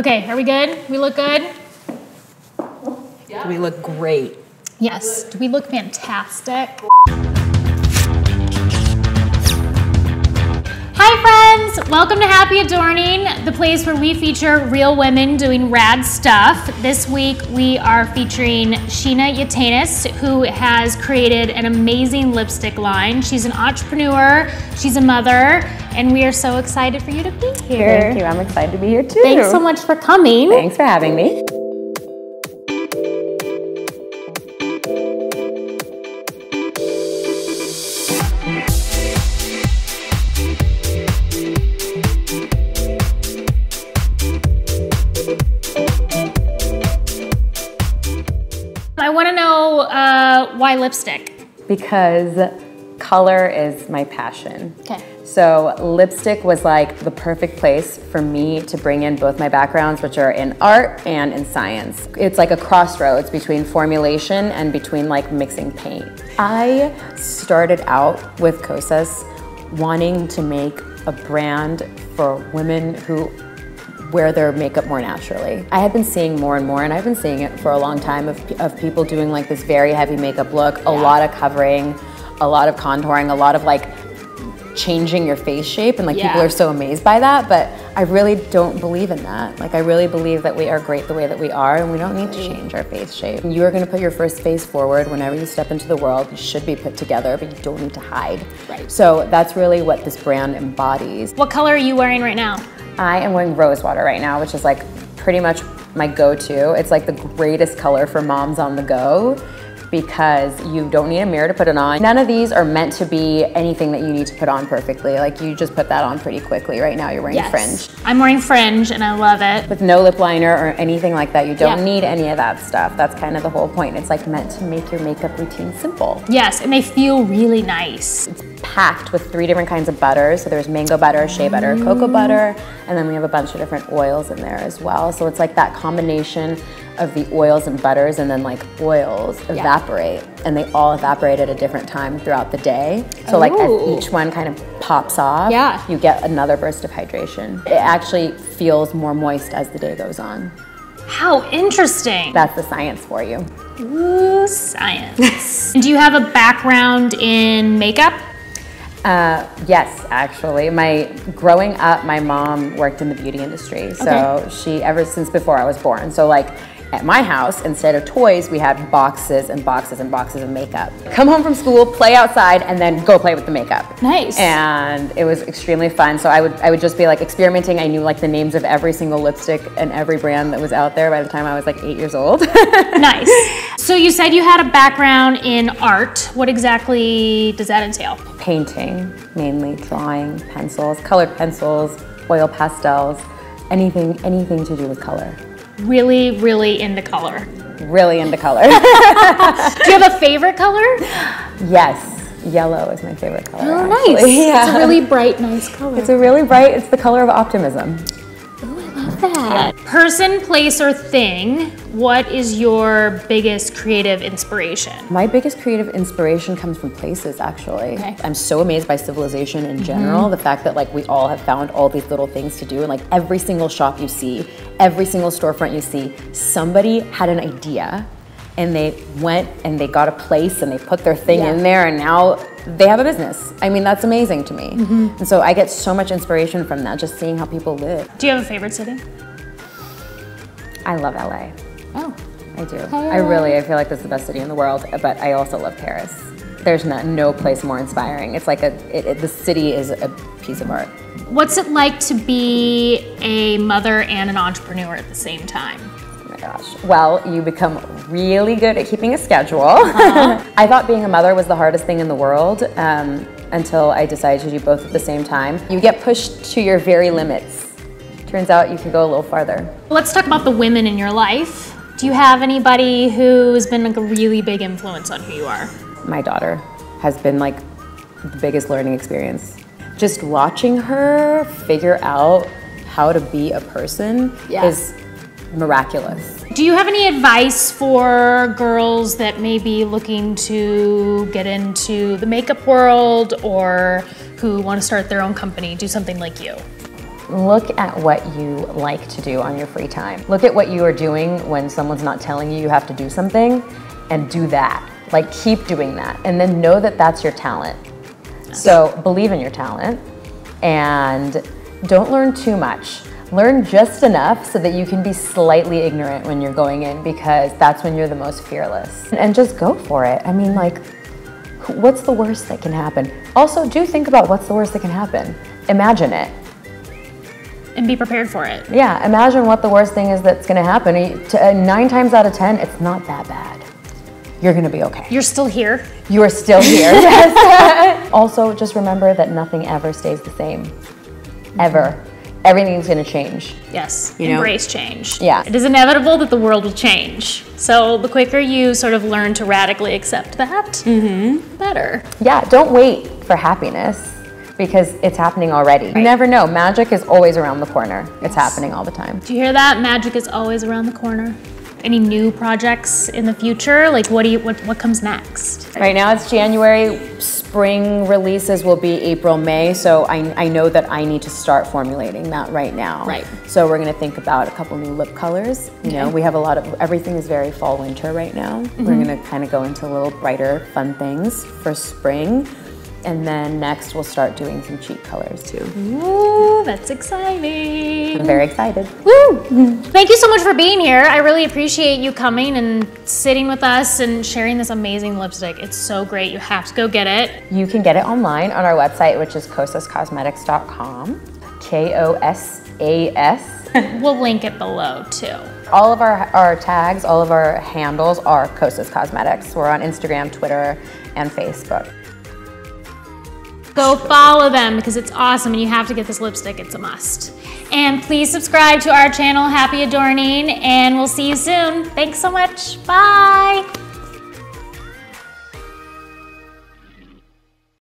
Okay, are we good? We look good? We look great. Yes. Do we look fantastic? Friends! Welcome to Happy Adorning, the place where we feature real women doing rad stuff. This week we are featuring Sheena Yaitanes, who has created an amazing lipstick line. She's an entrepreneur, she's a mother, and we are so excited for you to be here. Thank you. I'm excited to be here too. Thanks so much for coming. Thanks for having me. Why lipstick? Because color is my passion. Okay. So lipstick was like the perfect place for me to bring in both my backgrounds, which are in art and in science. It's like a crossroads between formulation and between like mixing paint. I started out with Kosas wanting to make a brand for women who wear their makeup more naturally. I have been seeing more and more, and I've been seeing it for a long time, of, of people doing like this very heavy makeup look, a lot of covering, a lot of contouring, a lot of like changing your face shape and like people are so amazed by that but i really don't believe in that. Like i really believe that we are great the way that we are and we don't need to change our face shape. You are going to put your first face forward whenever you step into the world. You should be put together but you don't need to hide. Right. so that's really what this brand embodies. What color are you wearing right now? I am wearing rose water right now, which is like pretty much my go-to. It's like the greatest color for moms on the go because you don't need a mirror to put it on. None of these are meant to be anything that you need to put on perfectly. Like you just put that on pretty quickly. Right now you're wearing fringe. I'm wearing fringe and I love it. With no lip liner or anything like that, you don't Yeah. need any of that stuff. That's kind of the whole point. It's like meant to make your makeup routine simple. Yes, and they feel really nice. It's packed with three different kinds of butters. So there's mango butter, shea butter, cocoa butter, and then we have a bunch of different oils in there as well. So it's like that combination of the oils and butters and then like oils evaporate and they all evaporate at a different time throughout the day. So like as each one kind of pops off, Yeah. you get another burst of hydration. It actually feels more moist as the day goes on. How interesting. That's the science for you. Ooh, science. And do you have a background in makeup? Uh, yes, actually. My growing up, my mom worked in the beauty industry. So Okay. she ever since before I was born. So like at my house, instead of toys, we had boxes and boxes and boxes of makeup. Come home from school, play outside, and then go play with the makeup. Nice. And it was extremely fun. So I would I would just be like experimenting. I knew like the names of every single lipstick and every brand that was out there by the time I was like eight years old. nice. So you said you had a background in art. What exactly does that entail? painting, mainly drawing, pencils, colored pencils, oil pastels, anything anything to do with color. Really, really into color. Really into color. Do you have a favorite color? yes, yellow is my favorite color. Oh, actually. nice. Yeah. It's a really bright, nice color. It's a really bright. It's the color of optimism. That. Person, place, or thing, what is your biggest creative inspiration? My biggest creative inspiration comes from places, actually. Okay. I'm so amazed by civilization in general. Mm-hmm. The fact that like we all have found all these little things to do, and like every single shop you see, every single storefront you see, somebody had an idea, and they went and they got a place and they put their thing Yeah. in there, and now they have a business. I mean, that's amazing to me. Mm-hmm. And so I get so much inspiration from that, just seeing how people live. Do you have a favorite city? I love LA. Oh. I do. I really, I feel like this is the best city in the world, but I also love Paris. There's not, no place more inspiring. It's like a, it, it, the city is a piece of art. What's it like to be a mother and an entrepreneur at the same time? Gosh. Well, you become really good at keeping a schedule. I thought being a mother was the hardest thing in the world um, until I decided to do both at the same time. You get pushed to your very limits. Turns out you can go a little farther. Let's talk about the women in your life. Do you have anybody who's been like a really big influence on who you are? my daughter has been like the biggest learning experience. Just watching her figure out how to be a person Yeah. is miraculous. Do you have any advice for girls that may be looking to get into the makeup world or who want to start their own company, do something like you? look at what you like to do on your free time. Look at what you are doing when someone's not telling you you have to do something and do that. Like keep doing that and then know that that's your talent. So believe in your talent and don't learn too much. Learn just enough so that you can be slightly ignorant when you're going in because that's when you're the most fearless. And just go for it. I mean, like, what's the worst that can happen? Also, do think about what's the worst that can happen. Imagine it. And be prepared for it. Yeah, imagine what the worst thing is that's gonna happen. Uh, nine times out of 10, it's not that bad. You're gonna be okay. You're still here. You are still here. yes. also, just remember that nothing ever stays the same. Ever. Everything's gonna change. Yes. You Embrace know? change. Yeah. It is inevitable that the world will change. So the quicker you sort of learn to radically accept that, mm-hmm. better. Yeah, don't wait for happiness because it's happening already. Right. You never know. Magic is always around the corner. Yes. It's happening all the time. Do you hear that? Magic is always around the corner. Any new projects in the future? Like what do you what what comes next? Right now it's January. Spring releases will be April, May. So I, I know that I need to start formulating that right now. Right. So we're gonna think about a couple new lip colors. You okay. know, we have a lot of everything is very fall winter right now. Mm-hmm. We're gonna kind of go into a little brighter, fun things for spring. And then next we'll start doing some cheek colors too. Ooh, that's exciting. I'm very excited. Woo! Thank you so much for being here. I really appreciate you coming and sitting with us and sharing this amazing lipstick. It's so great. You have to go get it. You can get it online on our website, which is kosascosmetics.com. K O S A S. We'll link it below too. All of our, our tags, all of our handles are Kosas Cosmetics. We're on Instagram, Twitter, and Facebook. Go follow them because it's awesome and you have to get this lipstick. It's a must. And please subscribe to our channel, Happy Adorning, and we'll see you soon. Thanks so much. Bye.